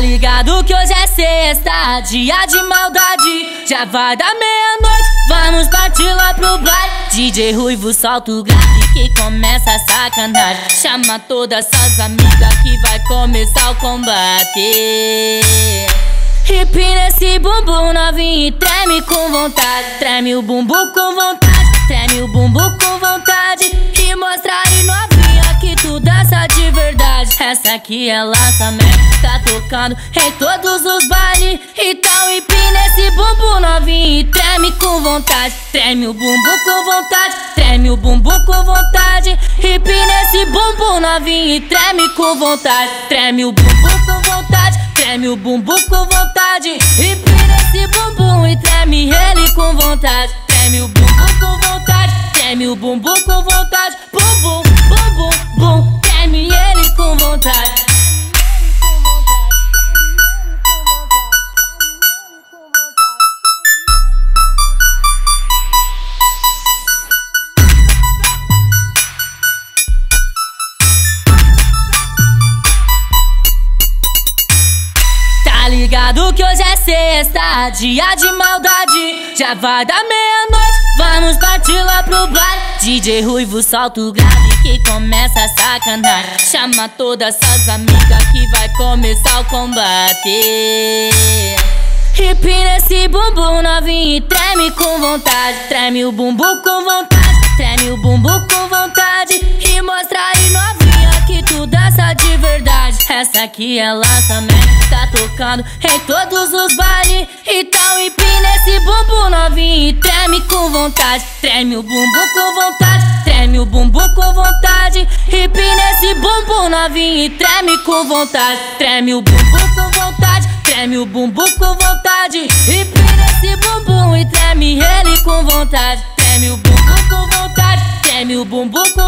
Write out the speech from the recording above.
ligado que hoje é sexta, dia de maldade. Já vai dar meia-noite, vamos partir lá pro baile. DJ Ruivo solta o grave que começa a sacanagem. Chama todas suas amigas que vai começar o combate. Hip nesse bumbum novinho e treme com vontade. Treme o bumbum com vontade, treme o bumbum com Essa aqui é lançamento, tá tocando em todos os bailes. Então empina esse bumbum novinho e treme com vontade. Treme o bumbum com vontade, treme o bumbum com vontade. Empina esse bumbum novinho e treme com vontade. Treme o bumbum com vontade, treme o bumbum com vontade. Empina esse bumbum e treme ele com vontade. Treme o bumbum com vontade, treme o bumbum com vontade. Ligado que hoje é sexta, dia de maldade. Já vai dar meia-noite, vamos partir lá pro baile. DJ Ruivo solta o grave que começa a sacanagem. Chama todas suas amigas que vai começar o combate. Hip nesse bumbum novinho e treme com vontade. Treme o bumbum com vontade, treme o bumbum com vontade. E mostra aí novinha que tu dança de verdade. Essa aqui é lançamento, tá em todos os bailes. Então empina esse bumbum novinho e treme com vontade. Treme o bumbum com vontade, treme o bumbum com vontade. Empina esse bumbum novinho e treme com vontade. Treme o bumbum com vontade, treme o bumbum com vontade. Empina esse bumbum e treme ele com vontade. Treme o bumbum com vontade, treme o bumbum com.